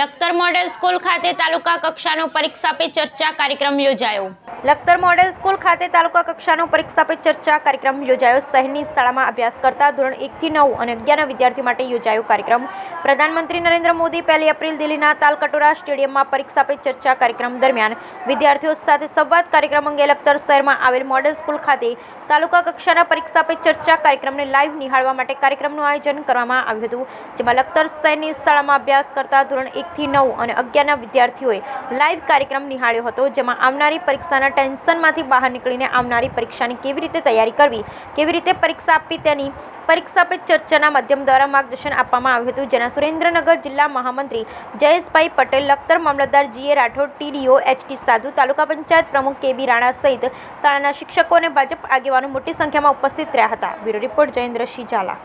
Lakhtar model school ખાતે તાલુકા કક્ષાનો પરીક્ષા પે ચર્ચા કાર્યક્રમ યોજાયો. લખતર મોડેલ સ્કૂલ ખાતે તાલુકા કક્ષાનો પરીક્ષા પે ચર્ચા કાર્યક્રમ યોજાયો. શહેરની શાળામાં અભ્યાસ કરતા ધોરણ એકથી નવ અને અગિયારના વિદ્યાર્થીઓ માટે યોજાયો કાર્યક્રમ. પ્રધાનમંત્રી નરેન્દ્ર મોદી પહેલી એપ્રિલ દિલ્હીના તાલકટોરા સ્ટેડિયમમાં પરીક્ષા પે ચર્ચા કાર્યક્રમ દરમિયાન વિદ્યાર્થીઓ સાથે સંવાદ કાર્યક્રમ અંગે લખતર શહેરમાં આવેલ મોડેલ સ્કૂલ ખાતે તાલુકા કક્ષાના પરીક્ષા પે ચર્ચા કાર્યક્રમને લાઈવ નિહાળવા માટે કાર્યક્રમનું આયોજન કરવામાં આવ્યું હતું, જેમાં લખતર શહેરની શાળામાં અભ્યાસ કરતા ધોરણ એકથી નવ અને અગિયારના વિદ્યાર્થીઓએ લાઈવ કાર્યક્રમ નિહાળ્યો હતો, જેમાં આવનારી પરીક્ષાના ટેન્શનમાંથી બહાર નીકળીને આવનારી પરીક્ષાની કેવી રીતે તૈયારી કરવી, કેવી રીતે પરીક્ષા આપવી તેની પરીક્ષા પે ચર્ચાના માધ્યમ દ્વારા માર્ગદર્શન આપવામાં આવ્યું હતું, જેના સુરેન્દ્રનગર જિલ્લા મહામંત્રી જયેશભાઈ પટેલ, લખતર મામલતદાર જીએ રાઠોડ ટીડીઓ એચટી સાધુ, તાલુકા પંચાયત પ્રમુખ કેબી રાણા સહિત શાળાના શિક્ષકો અને ભાજપ આગેવાનો મોટી સંખ્યામાં ઉપસ્થિત રહ્યા હતા. Bureau report Jayendrasinh Zala.